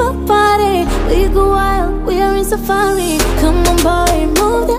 my body. party We go wild, we are in safari